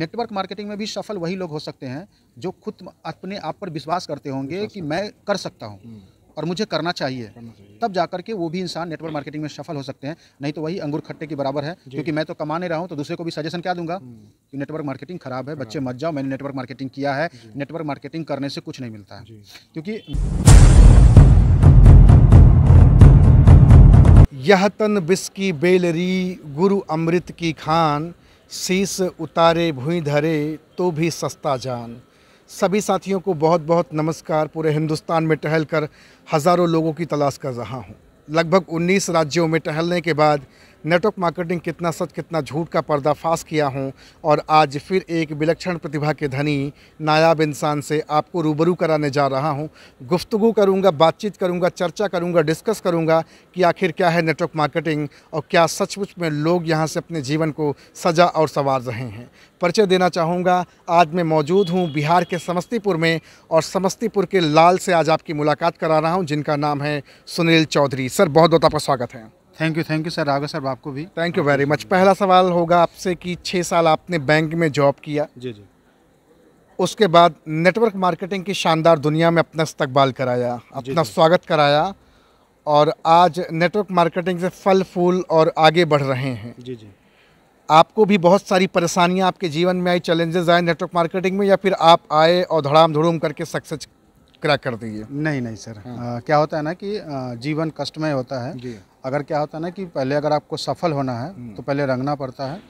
Network marketing में भी सफल वही लोग हो सकते हैं जो खुद अपने आप पर विश्वास करते होंगे कि मैं कर सकता हूँ और मुझे करना चाहिए। तब जाकर के वो भी इंसान नेटवर्क मार्केटिंग में सफल हो सकते हैं। नहीं तो वही अंगूर खट्टे के बराबर है क्योंकि मैं तो कमा नहीं रहा हूँ तो दूसरे को भी सजेशन क्या दूँगा? कि नेटवर्क मार्केटिंग खराब है बच्चे मत जाओ मैंने नेटवर्क मार्केटिंग किया है। नेटवर्क मार्केटिंग करने से कुछ नहीं मिलता है। क्योंकि यह तन बिस की बेलरी गुरु अमृत की खान शीस उतारे, भूई धरे तो भी सस्ता जान। सभी साथियों को बहुत बहुत नमस्कार। पूरे हिंदुस्तान में टहल कर हज़ारों लोगों की तलाश कर रहा हूँ। लगभग 19 राज्यों में टहलने के बाद नेटवर्क मार्केटिंग कितना सच, कितना झूठ का पर्दाफाश किया हूँ, और आज फिर एक विलक्षण प्रतिभा के धनी, नायाब इंसान से आपको रूबरू कराने जा रहा हूँ। गुफ्तगु करूँगा, बातचीत करूँगा, चर्चा करूँगा, डिस्कस करूँगा कि आखिर क्या है नेटवर्क मार्केटिंग और क्या सचमुच में लोग यहाँ से अपने जीवन को सजा और संवार रहे हैं। परिचय देना चाहूँगा, आज मैं मौजूद हूँ बिहार के समस्तीपुर में और समस्तीपुर के लाल से आज आपकी मुलाकात करा रहा हूँ, जिनका नाम है सुनील चौधरी। सर बहुत बहुत आपका स्वागत है। Thank you thank you sir Raghav sir आपको भी। थैंक यू वेरी मच पहला सवाल होगा आपसे कि छः साल आपने बैंक में जॉब किया। जी जी। उसके बाद नेटवर्क मार्केटिंग की शानदार दुनिया में अपना इस्तकबाल कराया अपना स्वागत कराया और आज नेटवर्क मार्केटिंग से फल फूल और आगे बढ़ रहे हैं। जी जी। आपको भी बहुत सारी परेशानियाँ आपके जीवन में आई चैलेंजेस आए नेटवर्क मार्केटिंग में या फिर आप आए और धड़ाम धड़ूम करके सक्सेस क्रैक कर दिए? नहीं नहीं सर हाँ। आ, क्या होता है ना कि आ, जीवन कष्टमय होता है। जी। अगर क्या होता है ना कि पहले अगर आपको सफल होना है तो पहले रंगना पड़ता है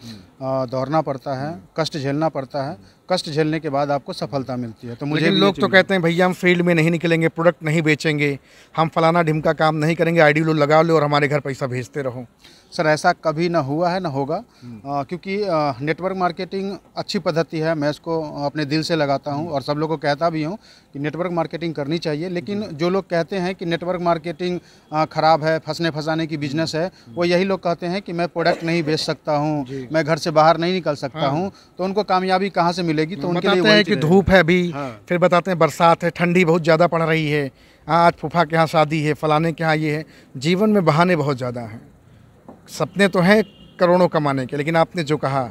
दौड़ना पड़ता है कष्ट झेलना पड़ता है कष्ट झेलने के बाद आपको सफलता मिलती है तो मुझे लोग तो कहते हैं भैया हम फ़ील्ड में नहीं निकलेंगे प्रोडक्ट नहीं बेचेंगे हम फलाना ढिमका काम नहीं करेंगे आईडी लो लगा लो और हमारे घर पैसा भेजते रहो। सर ऐसा कभी ना हुआ है ना होगा। आ, क्योंकि नेटवर्क मार्केटिंग अच्छी पद्धति है मैं इसको अपने दिल से लगाता हूँ और सब लोगों को कहता भी हूँ कि नेटवर्क मार्केटिंग करनी चाहिए लेकिन जो लोग कहते हैं कि नेटवर्क मार्केटिंग खराब है फंसने फंसाने की बिज़नेस है वो यही लोग कहते हैं कि मैं प्रोडक्ट नहीं बेच सकता हूँ मैं घर से बाहर नहीं निकल सकता हूँ। तो उनको कामयाबी कहाँ से मिलेगी? तो उनके लिए हैं कि धूप है अभी हाँ। फिर बताते हैं बरसात है ठंडी बहुत ज़्यादा पड़ रही है हाँ आज फूफा के यहाँ शादी है फलाने के यहाँ ये है जीवन में बहाने बहुत ज़्यादा हैं। सपने तो हैं करोड़ों कमाने के लेकिन आपने जो कहा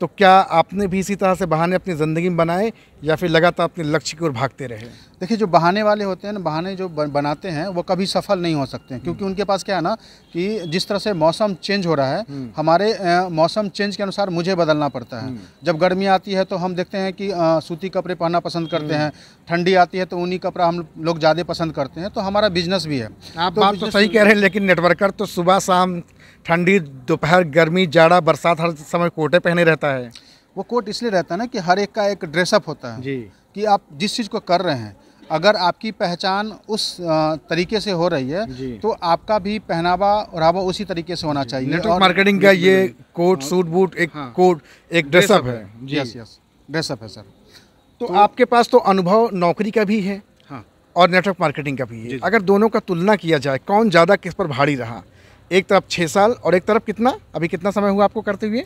तो क्या आपने भी इसी तरह से बहाने अपनी ज़िंदगी में बनाए या फिर लगातार अपने लक्ष्य की ओर भागते रहे? देखिए जो बहाने वाले होते हैं ना बहाने जो बनाते हैं वो कभी सफल नहीं हो सकते हैं क्योंकि उनके पास क्या है ना कि जिस तरह से मौसम चेंज हो रहा है हमारे मौसम चेंज के अनुसार मुझे बदलना पड़ता है। जब गर्मी आती है तो हम देखते हैं कि अ, सूती कपड़े पहनना पसंद करते हैं ठंडी आती है तो ऊनी कपड़ा हम लोग ज़्यादा पसंद करते हैं तो हमारा बिज़नेस भी है। आप तो बात तो सही कह रहे हैं लेकिन नेटवर्कर तो सुबह शाम ठंडी दोपहर गर्मी जाड़ा बरसात हर समय कोटे पहने रहता है। वो कोट इसलिए रहता है ना कि हर एक का एक ड्रेसअप होता है। जी। कि आप जिस चीज़ को कर रहे हैं अगर आपकी पहचान उस तरीके से हो रही है तो आपका भी पहनावा ओढ़ावा उसी तरीके से होना चाहिए नेटवर्क मार्केटिंग का ये कोट सूट बूट एक हाँ। कोट एक ड्रेसअप है। यस यस ड्रेसअप है सर तो, तो आपके पास तो अनुभव नौकरी का भी है हाँ। और नेटवर्क मार्केटिंग का भी है। अगर दोनों का तुलना किया जाए कौन ज़्यादा किस पर भारी रहा? एक तरफ़ छः साल और एक तरफ़ कितना? अभी कितना समय हुआ आपको करते हुए?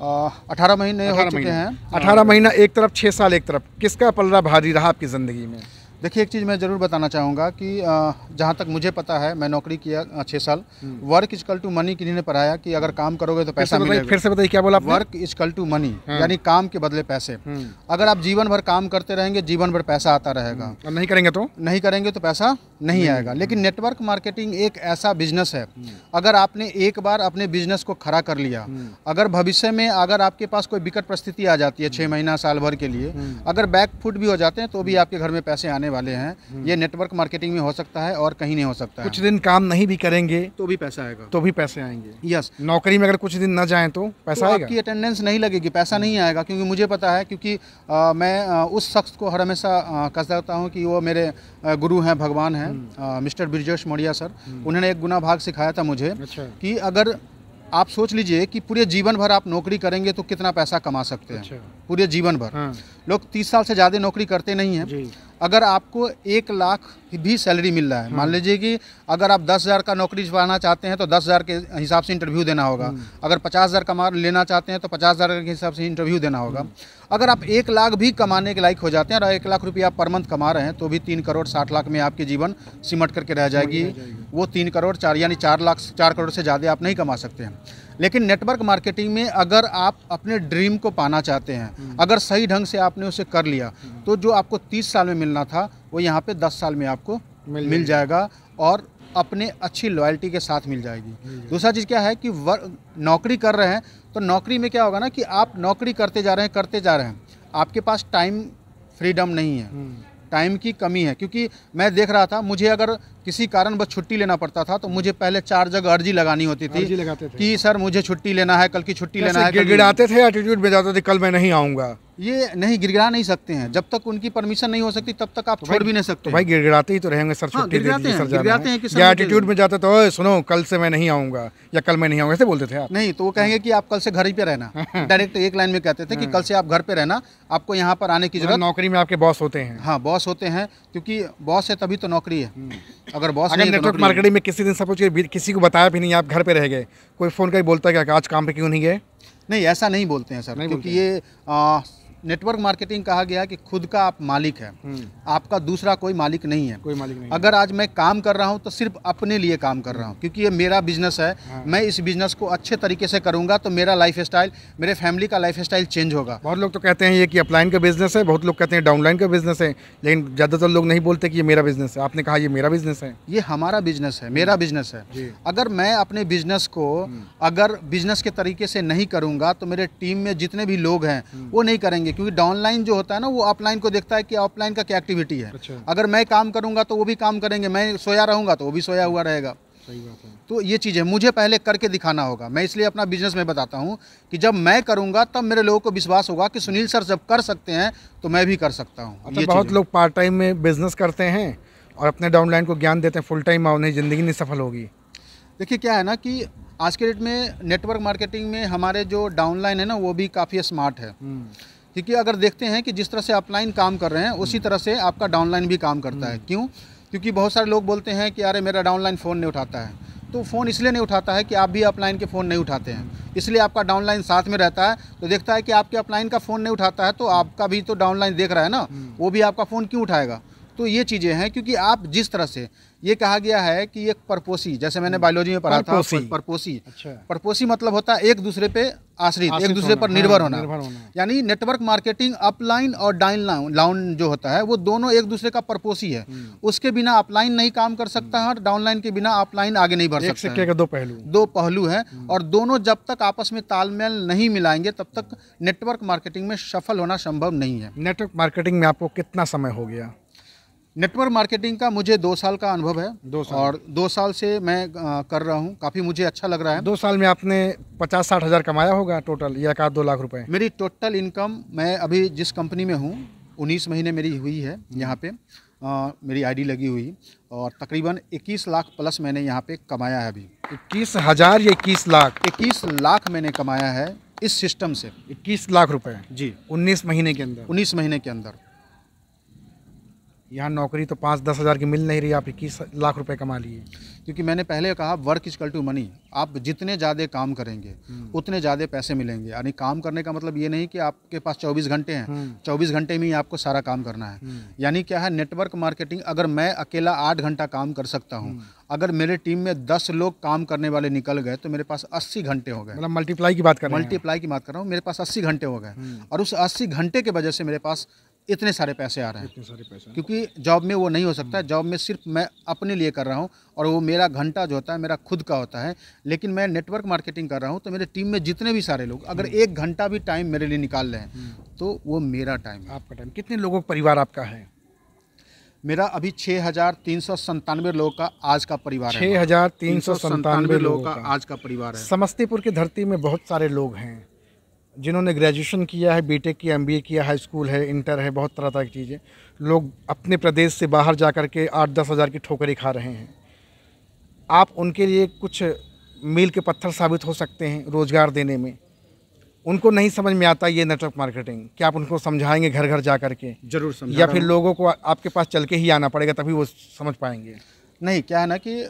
अठारह महीने हो चुके हैं। अठारह महीना एक तरफ़ छः साल एक तरफ़। किसका पलरा भारी रहा आपकी ज़िंदगी में? देखिए एक चीज़ मैं ज़रूर बताना चाहूँगा कि जहाँ तक मुझे पता है मैं नौकरी किया छः साल। वर्क इजकल टू मनी किन्हीं ने पढ़ाया कि अगर काम करोगे तो पैसा मिलेगा। फिर से बताइए क्या बोला आपने? वर्क इजकल टू मनी यानी काम के बदले पैसे। अगर आप जीवन भर काम करते रहेंगे जीवन भर पैसा आता रहेगा। नहीं करेंगे तो? नहीं करेंगे तो पैसा नहीं आएगा। लेकिन नेटवर्क मार्केटिंग एक ऐसा बिज़नेस है। अगर आपने एक बार अपने बिज़नेस को खड़ा कर लिया अगर भविष्य में अगर आपके पास कोई विकट परिस्थिति आ जाती है छः महीना साल भर के लिए अगर बैक फुट भी हो जाते हैं तो भी आपके घर में पैसे आने वाले हैं। ये नेटवर्क मार्केटिंग में हो सकता है और कहीं नहीं हो सकता कुछ है दिन काम नहीं भी करेंगे तो भी पैसा आएगा। तो भी पैसे आएँगे। यस नौकरी में अगर कुछ दिन न जाएँ तो पैसा तो आएगा? आपकी अटेंडेंस नहीं लगेगी पैसा नहीं आएगा क्योंकि मुझे पता है क्योंकि अ, मैं उस शख्स को हर हमेशा कह सकता हूँ कि वो मेरे गुरु हैं भगवान हैं मिस्टर ब्रिजेश मौर्या सर। उन्होंने एक गुना भाग सिखाया था मुझे अच्छा। कि अगर आप सोच लीजिए कि पूरे जीवन भर आप नौकरी करेंगे तो कितना पैसा कमा सकते हैं। अच्छा। पूरे जीवन भर। हाँ। लोग तीस साल से ज़्यादा नौकरी करते नहीं हैं। अगर आपको एक लाख भी सैलरी मिल रहा है मान लीजिए कि अगर आप दस हज़ार का नौकरी पाना चाहते हैं तो दस हज़ार के हिसाब से इंटरव्यू देना होगा। अगर पचास हज़ार कमा लेना चाहते हैं तो पचास हज़ार के हिसाब से इंटरव्यू देना होगा। अगर आप एक लाख भी कमाने के लायक हो जाते हैं और एक लाख रुपया पर मंथ कमा रहे हैं तो भी तीन करोड़ साठ लाख में आपके जीवन सिमट करके रह जाएगी। वो तीन करोड़ चार यानी चार लाख चार करोड़ से ज़्यादा आप नहीं कमा सकते हैं। लेकिन नेटवर्क मार्केटिंग में अगर आप अपने ड्रीम को पाना चाहते हैं अगर सही ढंग से आपने उसे कर लिया तो जो आपको तीस साल में मिलना था वो यहाँ पे दस साल में आपको मिल मिल जाएगा। और अपने अच्छी लॉयल्टी के साथ मिल जाएगी। दूसरा चीज़ क्या है कि नौकरी कर रहे हैं तो नौकरी में क्या होगा ना कि आप नौकरी करते जा रहे हैं करते जा रहे हैं। आपके पास टाइम फ्रीडम नहीं है। टाइम की कमी है क्योंकि मैं देख रहा था मुझे अगर किसी कारण बस छुट्टी लेना पड़ता था तो मुझे पहले चार जगह अर्जी लगानी होती थी लगाते थे। कि सर मुझे छुट्टी लेना है कल की छुट्टी लेना है गिड़ाते गिड़गिड़ाते थे एटीट्यूड में जाते थे कल मैं नहीं आऊँगा। ये नहीं गिड़गिड़ा नहीं सकते हैं। जब तक उनकी परमिशन नहीं हो सकती तब तक आप छोड़ भी नहीं सकते तो भाई गिड़गिड़ाते ही तो रहेंगे सर हाँ, छुट्टी दे दीजिए हैं, हैं। या एटीट्यूड में जाते तो ओए सुनो कल से मैं नहीं आऊँगा या कल मैं नहीं आऊँगा ऐसे बोलते थे आप। नहीं तो वो कहेंगे कि आप कल से घर ही पे रहना। डायरेक्ट एक लाइन में कहते थे कि कल से आप घर पे रहना आपको यहाँ पर आने की मतलब ज़रूरत नौकरी में आपके बॉस होते हैं। हाँ बॉस होते हैं क्योंकि बॉस है तभी तो नौकरी है। अगर बॉस अगर है तो नेटवर्क मार्केटिंग में किसी दिन सपोज़ कि किसी को बताया भी नहीं आप घर पे रह गए। कोई फ़ोन करके बोलता है कि आज काम पे क्यों नहीं गए? नहीं ऐसा नहीं बोलते हैं सर नहीं क्योंकि ये आ, नेटवर्क मार्केटिंग कहा गया कि खुद का आप मालिक है। आपका दूसरा कोई मालिक नहीं है। कोई मालिक नहीं अगर आज मैं काम कर रहा हूँ तो सिर्फ़ अपने लिए काम कर रहा हूँ क्योंकि ये मेरा बिज़नेस है। हाँ। मैं इस बिज़नेस को अच्छे तरीके से करूँगा तो मेरा लाइफ स्टाइल मेरे फैमिली का लाइफ स्टाइल चेंज होगा। बहुत लोग तो कहते हैं ये कि अपलाइन का बिज़नेस है बहुत लोग कहते हैं डाउनलाइन का बिज़नेस है लेकिन ज़्यादातर लोग नहीं बोलते कि ये मेरा बिज़नेस है। आपने कहा ये मेरा बिज़नेस है। ये हमारा बिज़नेस है मेरा बिज़नेस है। अगर मैं अपने बिज़नेस को अगर बिज़नेस के तरीके से नहीं करूँगा तो मेरे टीम में जितने भी लोग हैं वो नहीं करेंगे। क्योंकि डाउनलाइन जो होता है ना वो ऑफलाइन को देखता है कि ऑफलाइन का क्या एक्टिविटी है। अच्छा। अगर मैं काम करूँगा तो वो भी काम करेंगे मैं सोया रहूँगा तो वो भी सोया हुआ रहेगा। सही बात है। तो ये चीज़ है मुझे पहले करके दिखाना होगा। मैं इसलिए अपना बिज़नेस में बताता हूँ कि जब मैं करूँगा तब मेरे लोगों को विश्वास होगा कि सुनील सर जब कर सकते हैं तो मैं भी कर सकता हूँ। अच्छा ये बहुत लोग पार्ट टाइम में बिज़नेस करते हैं और अपने डाउनलाइन को ज्ञान देते हैं फुल टाइम और उन्हें ज़िंदगी नहीं सफल होगी। देखिए क्या है ना कि आज के डेट में नेटवर्क मार्केटिंग में हमारे जो डाउनलाइन है ना वो भी काफ़ी स्मार्ट है। क्योंकि अगर देखते हैं कि जिस तरह से अपलाइन काम कर रहे हैं उसी तरह से आपका डाउनलाइन भी काम करता है। क्यों? क्योंकि बहुत सारे लोग बोलते हैं कि अरे मेरा डाउनलाइन फ़ोन नहीं उठाता है। तो फ़ोन इसलिए नहीं उठाता है कि आप भी अपलाइन के फ़ोन नहीं उठाते हैं। इसलिए आपका डाउनलाइन साथ में रहता है तो देखता है कि आपके अपलाइन का फ़ोन नहीं उठाता है तो आपका भी तो डाउनलाइन देख रहा है ना वो भी आपका फ़ोन क्यों उठाएगा? तो ये चीज़ें हैं क्योंकि आप जिस तरह से ये कहा गया है कि एक परपोसी जैसे मैंने बायोलॉजी में पढ़ा था परपोसी। परपोसी। अच्छा। परपोसी मतलब होता है एक दूसरे पे आश्रित एक दूसरे पर निर्भर हाँ, होना। निर्भर होना। यानी नेटवर्क मार्केटिंग अपलाइन और डाउन लाउन जो होता है वो दोनों एक दूसरे का परपोसी है। हम्म। उसके बिना अपलाइन नहीं काम कर सकता है और डाउनलाइन के बिना अपलाइन आगे नहीं बढ़ सकता है। दो पहलू। दो पहलू हैं और दोनों जब तक आपस में तालमेल नहीं मिलाएँगे तब तक नेटवर्क मार्केटिंग में सफल होना संभव नहीं है। नेटवर्क मार्केटिंग में आपको कितना समय हो गया? नेटवर्क मार्केटिंग का मुझे दो साल का अनुभव है दो साल। और दो साल से मैं कर रहा हूँ। काफ़ी मुझे अच्छा लग रहा है। दो साल में आपने पचास साठ हज़ार कमाया होगा टोटल या का दो लाख रुपए? मेरी टोटल इनकम मैं अभी जिस कंपनी में हूँ उन्नीस महीने मेरी हुई है यहाँ पे। अ, मेरी आईडी लगी हुई और तकरीबन 21 लाख प्लस मैंने यहाँ पे कमाया है अभी। इक्कीस हज़ार या इक्कीस लाख? 21 लाख मैंने कमाया है इस सिस्टम से। इक्कीस लाख रुपए? जी। उन्नीस महीने के अंदर? 19 महीने के अंदर। यहाँ नौकरी तो पाँच दस हज़ार की मिल नहीं रही आप इक्कीस लाख रुपए कमा लिए। क्योंकि मैंने पहले कहा work is equal to money आप जितने ज़्यादा काम करेंगे उतने ज़्यादा पैसे मिलेंगे। यानी काम करने का मतलब ये नहीं कि आपके पास 24 घंटे हैं। 24 घंटे में ही आपको सारा काम करना है। यानी क्या है नेटवर्क मार्केटिंग अगर मैं अकेला आठ घंटा काम कर सकता हूँ अगर मेरे टीम में दस लोग काम करने वाले निकल गए तो मेरे पास अस्सी घंटे हो गए। मतलब मल्टीप्लाई की बात कर रहे हैं। मल्टीप्लाई की बात कर रहा हूँ मेरे पास अस्सी घंटे हो गए। और उस अस्सी घंटे के वजह से मेरे पास इतने सारे पैसे आ रहे हैं। इतने सारे पैसे क्योंकि जॉब में वो नहीं हो सकता जॉब में सिर्फ़ मैं अपने लिए कर रहा हूँ और वो मेरा घंटा जो होता है मेरा खुद का होता है। लेकिन मैं नेटवर्क मार्केटिंग कर रहा हूँ तो मेरे टीम में जितने भी सारे लोग अगर एक घंटा भी टाइम मेरे लिए निकाल रहे हैं तो वो मेरा टाइम है। आपका टाइम कितने लोगों का परिवार आपका है? मेरा अभी छः हज़ार तीन सौ संतानवे लोगों का आज का परिवार है। छः हज़ार तीन सौ संतानवे लोगों का। आज का परिवार है। समस्तीपुर की धरती में बहुत सारे लोग हैं। जिन्होंने ग्रेजुएशन किया है बीटेक किया एमबीए किया हाई स्कूल है इंटर है बहुत तरह तरह की चीज़ें। लोग अपने प्रदेश से बाहर जा कर के आठ दस हज़ार की ठोकरें खा रहे हैं। आप उनके लिए कुछ मील के पत्थर साबित हो सकते हैं रोज़गार देने में। उनको नहीं समझ में आता ये नेटवर्क मार्केटिंग क्या आप उनको समझाएँगे घर घर जा कर के? ज़रूर समझा या फिर लोगों को आपके पास चल के ही आना पड़ेगा तभी वो समझ पाएँगे। नहीं क्या है ना कि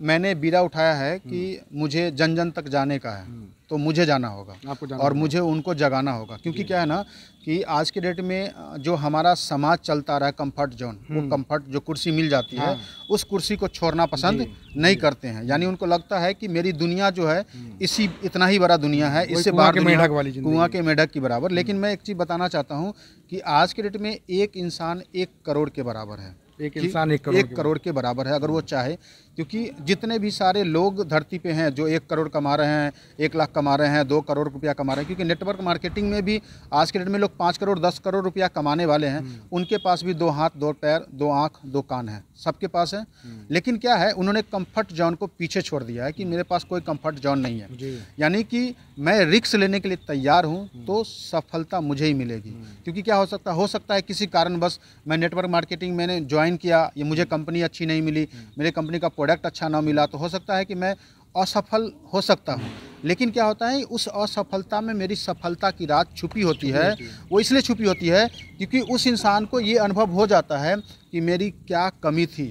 मैंने बीड़ा उठाया है कि मुझे जन जन तक जाने का है। तो मुझे जाना होगा आपको जाना और मुझे उनको जगाना होगा। क्योंकि क्या है ना कि आज के डेट में जो हमारा समाज चलता रहा है कंफर्ट जोन वो कंफर्ट जो कुर्सी मिल जाती है उस कुर्सी को छोड़ना पसंद नहीं करते हैं। यानी उनको लगता है कि मेरी दुनिया जो है इसी इतना ही बड़ा दुनिया है इससे बाहर के मेंढक वाली कुआँ के मेढक की बराबर। लेकिन मैं एक चीज़ बताना चाहता हूँ कि आज के डेट में एक इंसान एक करोड़ के बराबर है। एक इंसान एक करोड़ एक करोड़ के बराबर है अगर वो चाहे क्योंकि जितने भी सारे लोग धरती पे हैं जो एक करोड़ कमा रहे हैं एक लाख कमा रहे हैं दो करोड़ रुपया कमा रहे हैं क्योंकि नेटवर्क मार्केटिंग में भी आज के डेट में लोग पाँच करोड़ दस करोड़ रुपया कमाने वाले हैं उनके पास भी दो हाथ दो पैर दो आँख दो कान है सबके पास है। लेकिन क्या है उन्होंने कंफर्ट जोन को पीछे छोड़ दिया है कि मेरे पास कोई कंफर्ट जोन नहीं है। यानी कि मैं रिक्स लेने के लिए तैयार हूँ तो सफलता मुझे ही मिलेगी। क्योंकि क्या हो सकता हो सकता है किसी कारणवश मैं नेटवर्क मार्केटिंग मैंने ज्वाइन किया ये मुझे कंपनी अच्छी नहीं मिली मेरे कंपनी का प्रोडक्ट अच्छा ना मिला तो हो सकता है कि मैं असफल हो सकता हूँ। लेकिन क्या होता है उस असफलता में मेरी सफलता की रात छुपी होती है। वो इसलिए छुपी होती है क्योंकि उस इंसान को ये अनुभव हो जाता है कि मेरी क्या कमी थी।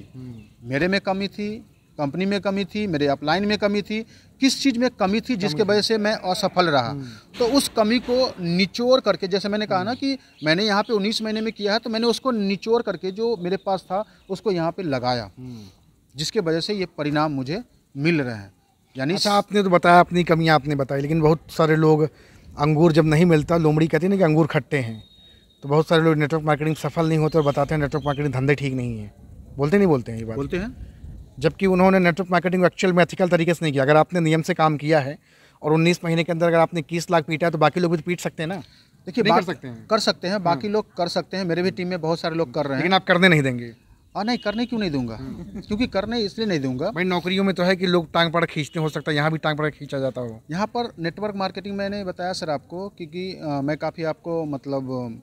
मेरे में कमी थी कंपनी में कमी थी मेरे अपलाइन में कमी थी किस चीज़ में कमी थी जिसके वजह से मैं असफल रहा। तो उस कमी को निचोड़ करके जैसे मैंने कहा ना कि मैंने यहाँ पे 19 महीने में किया है तो मैंने उसको निचोड़ करके जो मेरे पास था उसको यहाँ पे लगाया। जिसके वजह से ये परिणाम मुझे मिल रहे हैं। यानी अच्छा आपने तो बताया अपनी कमियाँ आपने बताई लेकिन बहुत सारे लोग अंगूर जब नहीं मिलता लोमड़ी कहती है ना कि अंगूर खट्टे हैं तो बहुत सारे लोग नेटवर्क मार्केटिंग सफल नहीं होते और बताते हैं नेटवर्क मार्केटिंग धंधे ठीक नहीं है। बोलते नहीं बोलते हैं ये बात? बोलते हैं। जबकि उन्होंने नेटवर्क मार्केटिंग को एक्चुअल में एथिकल तरीके से नहीं किया। अगर आपने नियम से काम किया है और 19 महीने के अंदर अगर आपने 21 लाख पीटा है तो बाकी लोग भी तो पीट सकते हैं ना? देखिए कर सकते हैं। कर सकते हैं बाकी लोग कर सकते हैं। मेरे भी टीम में बहुत सारे लोग कर रहे हैं। लेकिन आप करने नहीं देंगे। हाँ नहीं करने क्यों नहीं दूँगा? क्योंकि करने इसलिए नहीं दूँगा। भाई नौकरियों में तो है कि लोग टांग पड़ खींचते हो सकता है यहाँ भी टांग पड़ खींचा जाता हो। यहाँ पर नेटवर्क मार्केटिंग मैंने बताया सर आपको क्योंकि मैं काफ़ी आपको मतलब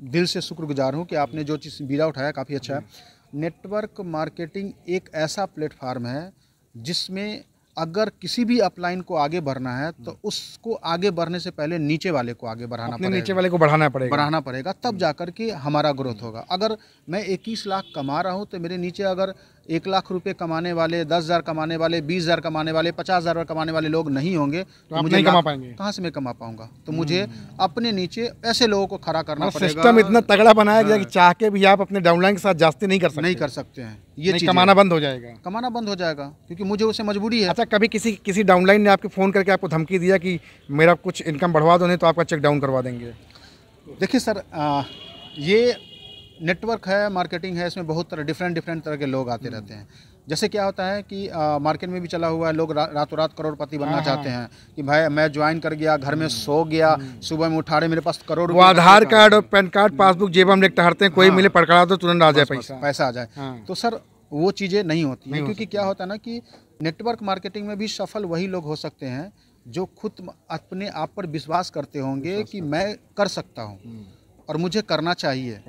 दिल से शुक्रगुजार हूँ कि आपने जो चीज़ बीड़ा उठाया काफ़ी अच्छा है। नेटवर्क मार्केटिंग एक ऐसा प्लेटफार्म है जिसमें अगर किसी भी अपलाइन को आगे बढ़ना है तो उसको आगे बढ़ने से पहले नीचे वाले को आगे बढ़ाना पड़ेगा। नीचे वाले को बढ़ाना पड़ेगा। बढ़ाना पड़ेगा तब जाकर के हमारा ग्रोथ होगा। अगर मैं 21 लाख कमा रहा हूँ तो मेरे नीचे अगर एक लाख रुपए कमाने वाले दस हज़ार कमाने वाले बीस हज़ार कमाने वाले पचास हज़ार कमाने वाले लोग नहीं होंगे तो आप नहीं कमा पाएँगे। कहाँ से मैं कमा पाऊँगा? तो मुझे अपने नीचे ऐसे लोगों को खड़ा करना पड़ेगा। सिस्टम इतना तगड़ा बनाया गया कि चाह के भी आप अपने डाउनलाइन के साथ जास्ती नहीं कर सकते। नहीं कर सकते हैं। ये कमाना बंद हो जाएगा। कमाना बंद हो जाएगा क्योंकि मुझे उसे मजबूरी है। अच्छा कभी किसी किसी डाउनलाइन ने आपके फ़ोन करके आपको धमकी दिया कि मेरा कुछ इनकम बढ़वा दो नहीं तो आपका चेक डाउन करवा देंगे? देखिए सर ये नेटवर्क है मार्केटिंग है इसमें बहुत तरह डिफरेंट डिफरेंट तरह के लोग आते रहते हैं। जैसे क्या होता है कि आ, मार्केट में भी चला हुआ है लोग रा, रातों रात करोड़पति बनना चाहते हैं कि भाई मैं ज्वाइन कर गया घर में सो गया सुबह में उठा रहे मेरे पास करोड़ वो आधार कार्ड और पैन कार्ड पासबुक जेब हम टहरते हैं कोई मिले पड़कड़ा दो तुरंत आ जाए पैसा। पैसा आ जाए। हाँ। तो सर वो चीज़ें नहीं होती हैं क्योंकि क्या होता है ना कि नेटवर्क मार्केटिंग में भी सफल वही लोग हो सकते हैं जो खुद अपने आप पर विश्वास करते होंगे कि मैं कर सकता हूँ। और मुझे करना चाहिए।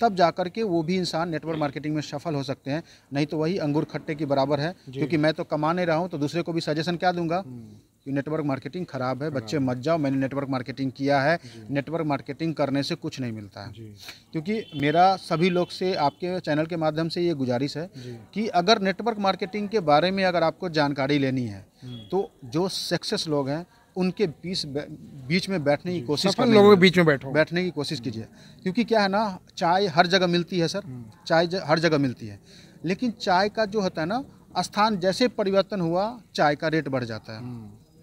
तब जाकर के वो भी इंसान नेटवर्क मार्केटिंग में सफल हो सकते हैं। नहीं तो वही अंगूर खट्टे के बराबर है क्योंकि मैं तो कमा नहीं रहा हूँ तो दूसरे को भी सजेशन क्या दूँगा? कि नेटवर्क मार्केटिंग खराब है बच्चे मत जाओ मैंने नेटवर्क मार्केटिंग किया है। नेटवर्क मार्केटिंग करने से कुछ नहीं मिलता है। क्योंकि मेरा सभी लोग से आपके चैनल के माध्यम से ये गुजारिश है कि अगर नेटवर्क मार्केटिंग के बारे में अगर आपको जानकारी लेनी है तो जो सक्सेस लोग हैं उनके बीच बीच में बैठने की कोशिश सफल लोगों के बीच में बैठो। बैठने की कोशिश कीजिए। क्योंकि क्या है ना चाय हर जगह मिलती है सर। चाय हर जगह मिलती है। लेकिन चाय का जो होता है ना स्थान जैसे परिवर्तन हुआ चाय का रेट बढ़ जाता है।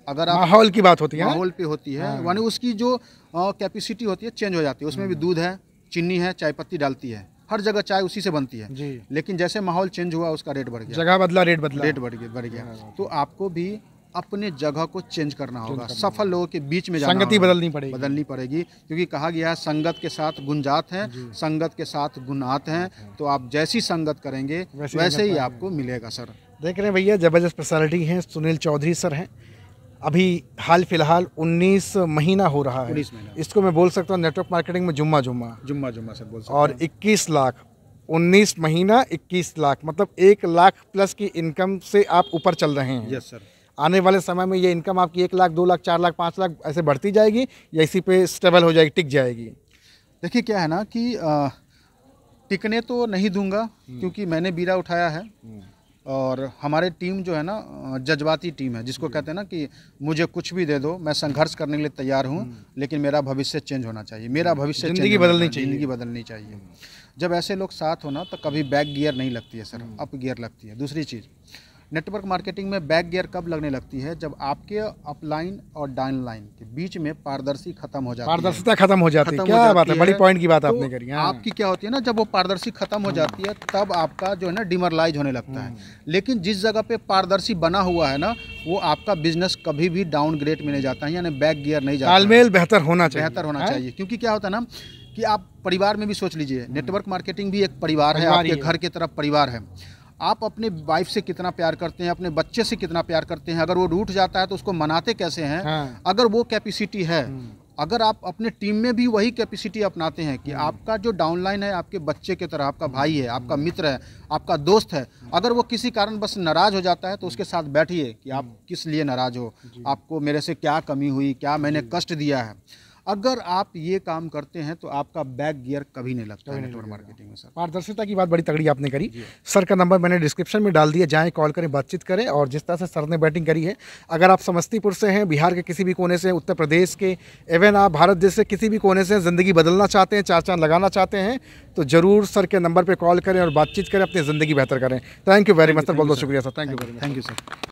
अगर आप माहौल की बात होती है माहौल पे होती है यानी उसकी जो कैपेसिटी होती है चेंज हो जाती है। उसमें भी दूध है चीनी है चाय पत्ती डालती है। हर जगह चाय उसी से बनती है। जी। लेकिन जैसे माहौल चेंज हुआ उसका रेट बढ़ गया। जगह बदला रेट बदला। रेट बढ़ गया बढ़ गया। तो आपको भी अपने जगह को चेंज करना होगा। सफल लोगों के बीच में जाना संगति बदलनी पड़ेगी। बदलनी पड़ेगी क्योंकि कहा गया है संगत के साथ गुंजात हैं संगत के साथ गुनात हैं तो आप जैसी संगत करेंगे वैसी वैसे ही आपको मिलेगा सर। देख रहे हैं भैया ज़बरदस्त पर्सनालिटी हैं सुनील चौधरी सर हैं। अभी हाल फ़िलहाल 19 महीना हो रहा है। इसको मैं बोल सकता हूँ नेटवर्क मार्केटिंग में जुम्मा जुम्मा। जुम्मा जुम्मा सर बोल सकते और 21 लाख 19 महीना 21 लाख मतलब एक लाख प्लस की इनकम से आप ऊपर चल रहे हैं। यस सर आने वाले समय में ये इनकम आपकी एक लाख दो लाख चार लाख पाँच लाख ऐसे बढ़ती जाएगी या इसी पे स्टेबल हो जाएगी टिक जाएगी? देखिए क्या है ना कि अ, टिकने तो नहीं दूँगा क्योंकि मैंने बीरा उठाया है और हमारे टीम जो है ना जज्बाती टीम है जिसको कहते हैं ना कि मुझे कुछ भी दे दो मैं संघर्ष करने के लिए तैयार हूँ लेकिन मेरा भविष्य चेंज होना चाहिए मेरा भविष्य ज़िंदगी बदलनी चाहिए, ज़िंदगी बदलनी चाहिए। जब ऐसे लोग साथ हो ना तो कभी बैक गियर नहीं लगती है सर अप गियर लगती है। दूसरी चीज़ नेटवर्क मार्केटिंग में बैक गियर कब लगने लगती है? जब आपके अपलाइन और डाउन लाइन के बीच में पारदर्शी खत्म हो जाती है। पारदर्शिता खत्म हो जाती है। क्या बात है? बड़ी पॉइंट की बात तो आपने करी हाँ। आपकी क्या होती है ना जब वो पारदर्शी खत्म हो जाती है तब आपका जो है ना डिमरलाइज होने लगता है। लेकिन जिस जगह पे पारदर्शी बना हुआ है ना वो आपका बिज़नेस कभी भी डाउन ग्रेड में नहीं जाता है यानी बैक गियर नहीं जाता तालमेल बेहतर होना चाहिए बेहतर होना हाँ? चाहिए क्योंकि क्या होता है ना कि आप परिवार में भी सोच लीजिए नेटवर्क मार्केटिंग भी एक परिवार ही आपके घर की तरफ़ परिवार है। आप अपने वाइफ से कितना प्यार करते हैं अपने बच्चे से कितना प्यार करते हैं? अगर वो रूठ जाता है तो उसको मनाते कैसे हैं? हाँ। अगर वो कैपेसिटी है अगर आप अपने टीम में भी वही कैपेसिटी अपनाते हैं कि आपका जो डाउनलाइन है आपके बच्चे की तरह आपका भाई है आपका मित्र है आपका दोस्त है अगर वो किसी कारण बस नाराज़ हो जाता है तो उसके साथ बैठिए कि आप किस लिए नाराज़ हो? आपको मेरे से क्या कमी हुई? क्या मैंने कष्ट दिया है? अगर आप ये काम करते हैं तो आपका बैक गियर कभी नहीं लगता है नेटवर्क मार्केटिंग में सर पारदर्शिता की बात बड़ी तगड़ी आपने करी। सर का नंबर मैंने डिस्क्रिप्शन में डाल दिया जाएँ कॉल करें बातचीत करें और जिस तरह से सर ने बैटिंग करी है अगर आप समस्तीपुर से हैं बिहार के किसी भी कोने से उत्तर प्रदेश के एवं आप भारत देश से किसी भी कोने से ज़िंदगी बदलना चाहते हैं चार चाँद लगाना चाहते हैं तो ज़रूर सर के नंबर पर कॉल करें और बातचीत करें अपनी ज़िंदगी बेहतर करें। Thank you very much sir बहुत बहुत शुक्रिया sir thank you very much thank you sir